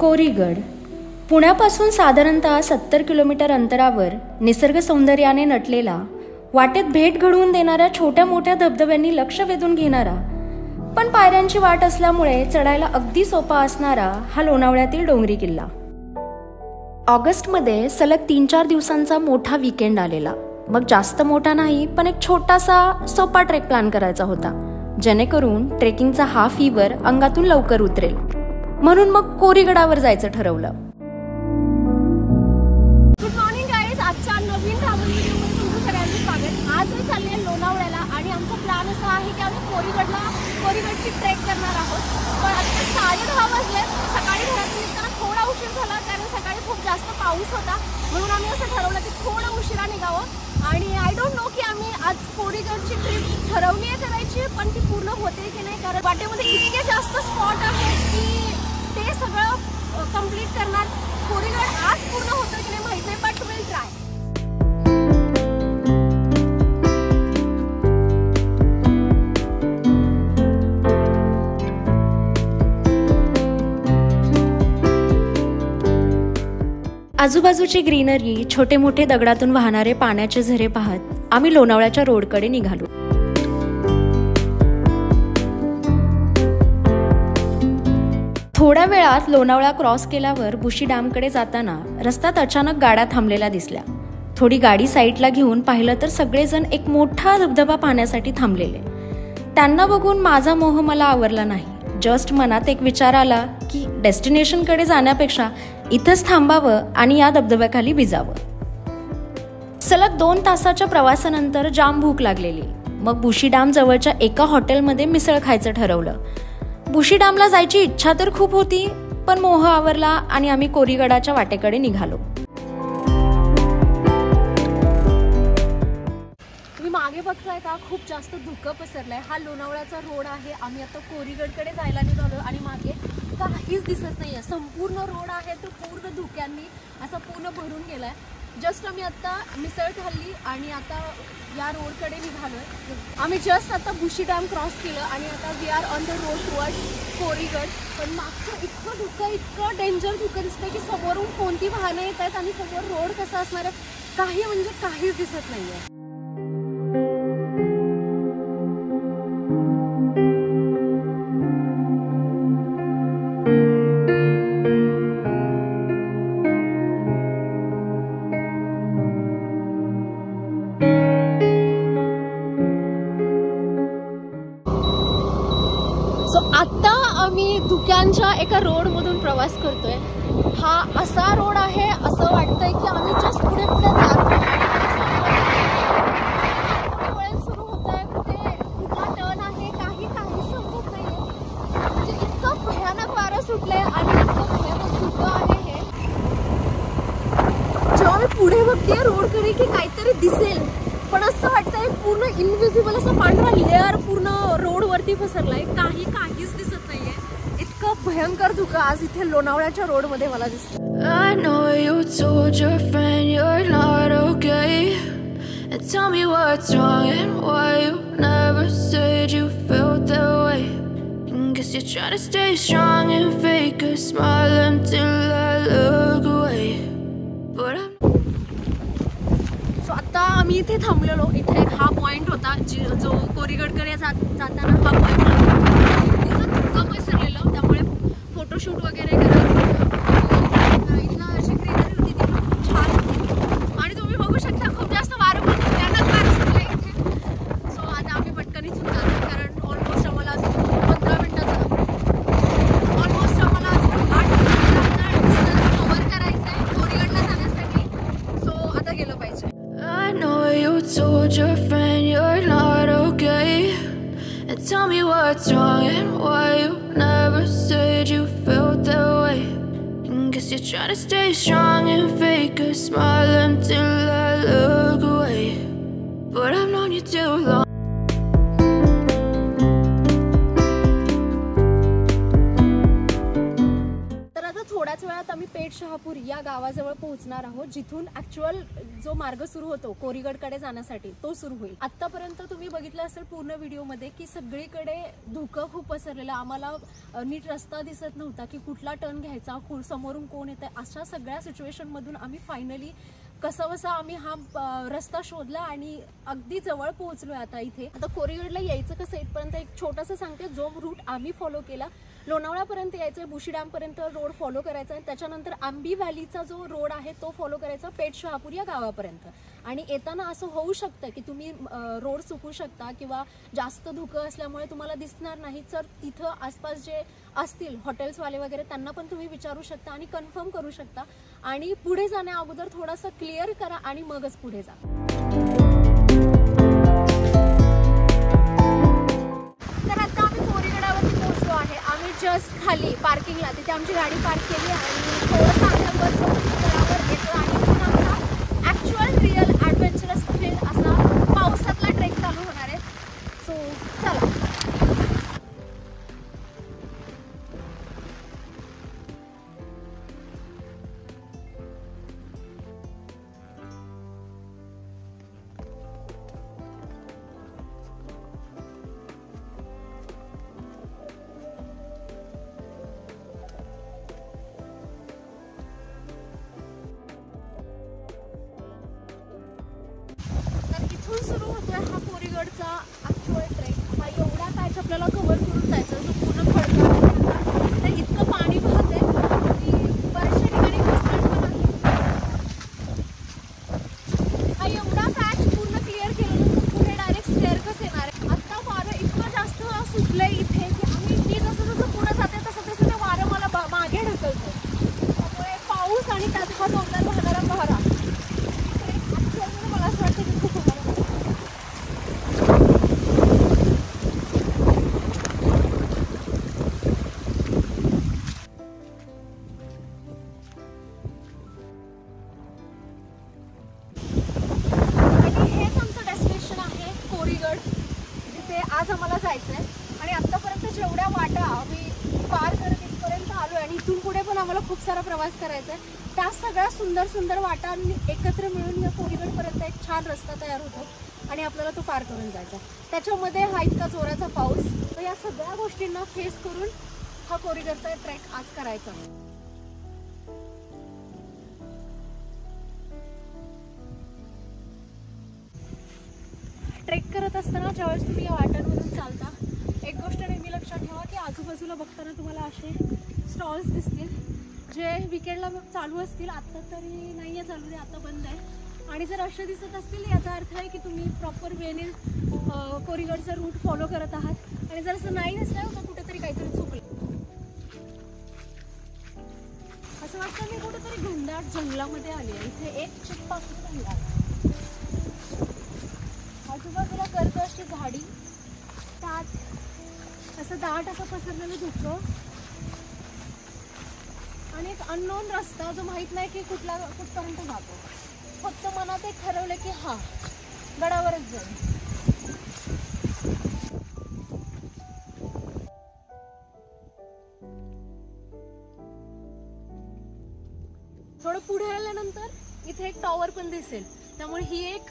कोरीगड. पुण्यापासून साधारणतः सत्तर किलोमीटर अंतरावर निसर्ग सौंदर्याने नटलेला वाटेत भेट घडवून देणाऱ्या छोट्या मोठ्या धबधब्यांनी लक्ष वेधून घेणारा पण पायऱ्यांची वाट असल्यामुळे चढायला अगदी सोपा असणारा हा लोणावळ्यातील डोंगरी किल्ला. ऑगस्टमध्ये सलग तीन चार दिवसांचा मोठा विकेंड आलेला. मग जास्त मोठा नाही पण एक छोटासा सोपा ट्रेक प्लॅन करायचा होता. जेणेकरून ट्रेकिंगचा हा फीवर अंगातून लवकर उतरेल. म्हणून मग कोरीगडावर जायचं ठरवलं. गुड मॉर्निंग गाईज आजच्या नवीन ट्रॅव्हल व्हिडिओमध्ये तुमचं सगळ्यांचं स्वागत. आज मी चालली आहे लोणावळ्याला आणि आमचा प्लॅन असा आहे की आम्ही कोरीगडला कोरीगडची ट्रेक करणार आहोत. पण आता साडे दहा वाजले. सकाळी घरातून निघताना थोडा उशीर झाला कारण सकाळी खूप जास्त पाऊस होता. म्हणून आम्ही असं ठरवलं की थोडं उशिरा निघावं. आणि आय डोंट नो की आम्ही आज कोरीगडची ट्रिप ठरवली आहे करायची पण ती पूर्ण होते की नाही? कारण वाटेमध्ये इतके जास्त स्पॉट आहेत की सगळं कंप्लीट करणार. कोरिडॉर आज पूर्ण होतं की नाही माहीत नाही बट विल ट्राय आजूबाजूची ग्रीनरी छोटे मोठे दगडातून वाहणारे पाण्याचे झरे पाहत आम्ही लोणावळ्याच्या रोडकडे निघालो. थोड्या वेळात लोणावळा क्रॉस केल्यावर बुशी डॅमकडे जाताना रस्त्यात अचानक गाड्या थांबलेल्या दिसल्या. थोडी गाडी साईडला घेऊन पाहिलं तर सगळेजण एक मोठा धबधबा पाहण्यासाठी थांबलेले. त्यांना बघून माझा मोह मला आवरला नाही. जस्ट मनात एक विचार आला की डेस्टिनेशनकडे जाण्यापेक्षा इथंच थांबावं आणि या धबधब्याखाली भिजावं. सलग दोन तासाच्या प्रवासानंतर जाम भूक लागलेली. मग बुशी डॅम जवळच्या एका हॉटेलमध्ये मिसळ खायचं ठरवलं. बुशी डॅमला जायची इच्छा तर खूप होती पण मोह आवरला आणि आम्ही कोरीगडाच्या वाटेकडे निघालो. तुम्ही मागे बघताय का? खूप जास्त धुकं पसरलंय. हा लोणावळ्याचा रोड आहे. आम्ही आता कोरीगडकडे जायला निघालो आणि मागे काहीच दिसत नाहीये. संपूर्ण रोड आहे तो पूर्ण धुक्यांनी असा पूर्ण भरून गेलाय. जस्ट आम्ही आता मिसळ खाल्ली आणि आता या रोडकडे निघालोय. आम्ही जस्ट आता भुशी डॅम क्रॉस केलं आणि आता we are on the road toward Korigad. पण मागचं इतकं धुकं इतकं डेंजर धुकं दिसतंय की समोरून कोणती वाहनं येत आहेत आणि समोर रोड कसा असणार आहे काही म्हणजे काहीच दिसत नाही आहे एका रोडमधून प्रवास करतोय. हा असा रोड आहे असं वाटतंय की आम्ही जस्ट पुढे पुढे जातो सुरू होत आहे कुठे कुठला टर्न आहे काही काही समजत नाहीये. म्हणजे इतकं भयानक वारं सुटलंय आणि इतकं भयानक धुकं आहे हे. जेव्हा मी पुढे बघते रोडकडे की काहीतरी दिसेल. पण असं वाटतंय पूर्ण इनविजिबल असं पांढरा लेअर पूर्ण रोड वरती पसरलाय. काही काहीच दिसत भयंकर धुकं आज इथे लोणावळ्याच्या रोडमध्ये मला दिसतं I know you told your friend you're not okay. And tell me what's wrong and why you never said you felt that way. And guess you're trying to stay strong and fake a smile until I look away. But I'm so आता आम्ही इथे थांबलेलो इथे एक हा point होता जी जो कोरीगडकडे जात जाताना हा पॉइंट पूर्ण धुकं पसरलेलं त्यामुळे फोटोशूट वगैरे करायचं stay strong. आहोत जिथून ऍक्च्युअल जो मार्ग सुरू होतो कोरीगडकडे जाण्यासाठी तो सुरू होईल. आतापर्यंत तुम्ही बघितलं असेल पूर्ण व्हिडिओमध्ये की सगळीकडे धुकं खूप पसरलेलं आम्हाला नीट रस्ता दिसत नव्हता की कुठला टर्न घ्यायचा समोरून कोण येत आहे अशा सगळ्या सिच्युएशनमधून आम्ही फायनली कसं आम्ही हा रस्ता शोधला आणि अगदी जवळ पोहोचलोय आता इथे. आता कोरीगडला यायचं कसं इथपर्यंत एक छोटंसं सांगते जो रूट आम्ही फॉलो केला लोणावळ्यापर्यंत यायचं बुशी डॅमपर्यंत रोड फॉलो करायचा आहे. त्याच्यानंतर आंबी व्हॅलीचा जो रोड आहे तो फॉलो करायचा पेठ शहापूर या गावापर्यंत. आणि येताना असं होऊ शकतं की तुम्ही रोड चुकू शकता किंवा जास्त धुकं असल्यामुळे तुम्हाला दिसणार नाही तर तिथं आसपास जे असतील हॉटेल्सवाले वगैरे त्यांना पण तुम्ही विचारू शकता आणि कन्फर्म करू शकता. आणि पुढे जाण्या अगोदर थोडासा क्लिअर करा आणि मगच पुढे जा. जस्ट खाली पार्किंगला तिथे आमची गाडी पार्क केली आणि थोडंसं अंगावर आपल्याला कव्हर करून जायचा. जो पूर्ण प्रवास करायचा आहे. त्या सगळ्या सुंदर सुंदर वाटा एकत्र मिळून या कोरीगडपर्यंत एक छान रस्ता तयार होतो आणि आपल्याला तो पार करून जायचा आहे. त्याच्यामध्ये हा इतका जोराचा पाऊस तर या सगळ्या गोष्टींना फेस करून हा कोरिगरचा ट्रेक आज करायचा ट्रेक करत असताना ज्यावेळेस तुम्ही या वाटांमधून चालता एक गोष्ट नेहमी लक्षात ठेवा की आजूबाजूला बघताना तुम्हाला असे स्टॉल्स दिसतील. जे विकेंडला चालू असतील आत्ता तरी नाही आहे चालू दे आता बंद आहे. आणि जर असे दिसत असतील याचा अर्थ आहे की तुम्ही प्रॉपर वेने कोरिगडचा रूट फॉलो करत आहात. आणि जर असं नाही नसलं तर कुठेतरी काहीतरी चुकलं. असं वाटतं मी कुठेतरी घनदाट जंगलामध्ये आली आहे. इथे एक चिप्पा घनदाट आजूबाजूला करतो अशी झाडी त्यात असं दाट असं पसरलेलं धुकं. आणि एक अननोन रस्ता जो माहीत नाही की कुठला कुठपर्यंत जातो. फक्त मनात एक ठरवलं की हा गडावरच जाईल. थोडं पुढे आल्यानंतर इथे एक टॉवर पण दिसेल. त्यामुळे ही एक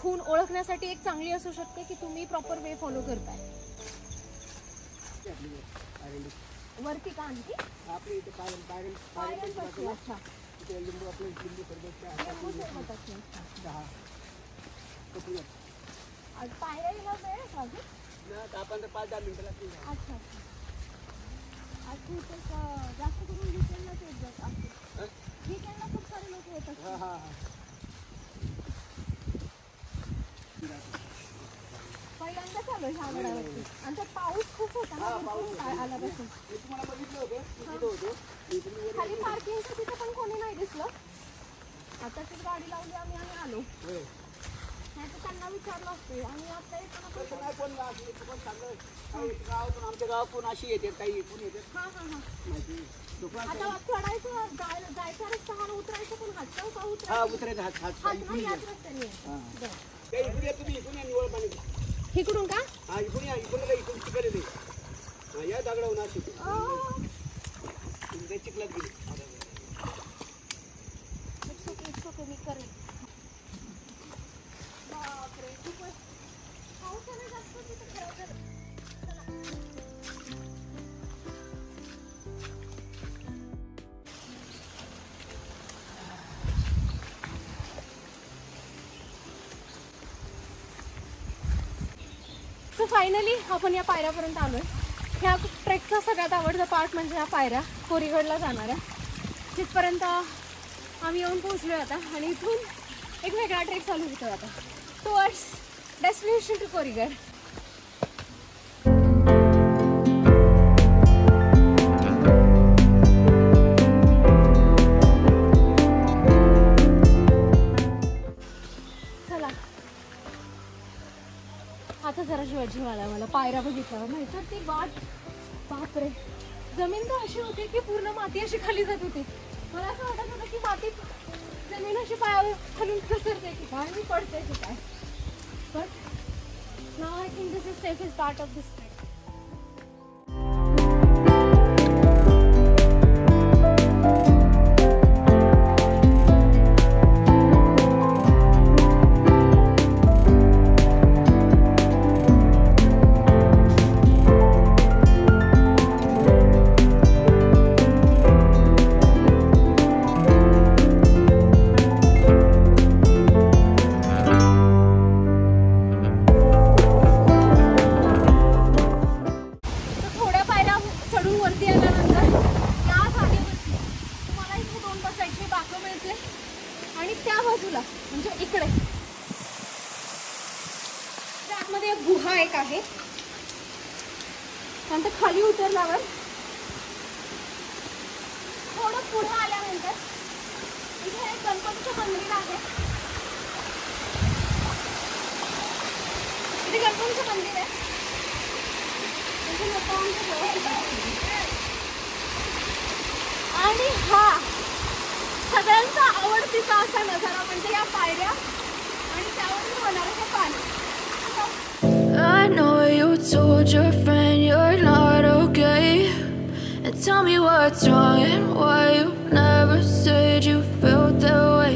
खून ओळखण्यासाठी एक चांगली असू शकते की तुम्ही प्रॉपर वे फॉलो करताय. वरती का? आणखी आपल्या इथे पायरन पायरन पायऱ्यांपाशी, अच्छा. इथे लिंबू आपले लिंबू सरबत लिंबू सरबताची, अच्छा. दहा कोथिंबीर. आज पायऱ्या यायला वेळ आहे अजून? ना दहा पंधरा पाच दहा मिनिटं लागतील अच्छा अच्छा। आज अं, जास्त करून विकेंडलाच येत जात विकेंडला खूप सारे लोक येत असतील हा हा हा। आहे ह्या गडावरती आणि त्यात पाऊस खूप होता ना भरपूर आल्यापासून खाली पार्किंगचं तिथे पण कोणी नाही दिसलं आता तीच गाडी लावली आम्ही आणि आलो. नाही तर त्यांना विचारलं असते आणि आता येताना पण नाही कोण असं येतं, कोण आमच्या अशी येते काही कोण येते हा हा हा आता चढायचं जायचा रस्ता हा उतरायचं पण हात का उतरायचं हात हात. याच रस्त्याने तुम्ही इकडून निवळ पाणी इकडून का? हा इकडून या इकडून या इकडून हा या दगडावून अशी चिखलात गेली? फायनली आपण या पायऱ्यापर्यंत आलोय. ह्या ट्रेकचा सगळ्यात आवडता पार्ट म्हणजे ह्या पायऱ्या कोरीगडला जाणाऱ्या तिथपर्यंत आम्ही येऊन पोहोचलो आता आणि इथून एक वेगळा ट्रेक चालू होतो आता. Towards destination to Korigad part of this इथे गणपतीचं मंदिर आहे म्हणजे लोकांचं व्यवस्थित आहे. आणि हा सगळ्यांचा आवडतीचा असा नजारा म्हणजे या पायऱ्या आणि त्यावरून होणारं हे पाणी आता I know you told your friend you're not okay. And tell me what's wrong and why you never said you felt that way.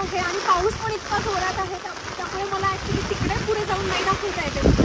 आहे आणि पाऊस पण इतका जोरात आहे त्यामुळे मला ॲक्च्युली तिकडे पुढे जाऊन नाही दाखवता येते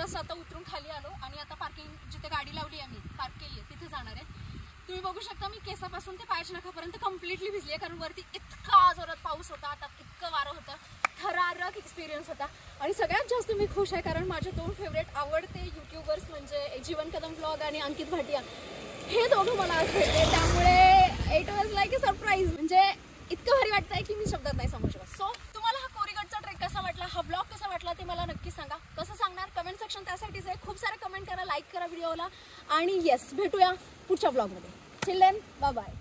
आता उतरून खाली आलो आणि आता पार्किंग जिथे गाडी लावली आहे मी पार्क केली आहे तिथे जाणार आहे. तुम्ही बघू शकता मी केसापासून ते पायाच्या नखापर्यंत कम्प्लिटली भिजली आहे कारण वरती इतका जोरात पाऊस होता आता इतकं वारं होतं. थरारक एक्सपिरियन्स होता. आणि सगळ्यात जास्त मी खुश आहे कारण माझे दोन फेवरेट आवडते युट्यूबर्स म्हणजे जीवन कदम ब्लॉग आणि अंकित भाटिया. हे दोघं मला आज भेटले त्यामुळे it was like a surprise म्हणजे इतकं भारी वाटतंय की मी शब्दात नाही समजू शकत. सो तुम्हाला हा कोरीगडचा ट्रेक कसा वाटला हा ब्लॉग कसा वाटला ते मला नक्की सांगा. कसं सांगणार? कमेंट सेक्शन त्यासाठीच आहे. खूप सारे कमेंट करा लाईक करा व्हिडिओला आणि येस भेटूया पुढच्या ब्लॉगमध्ये. चिल्लेन बाय बाय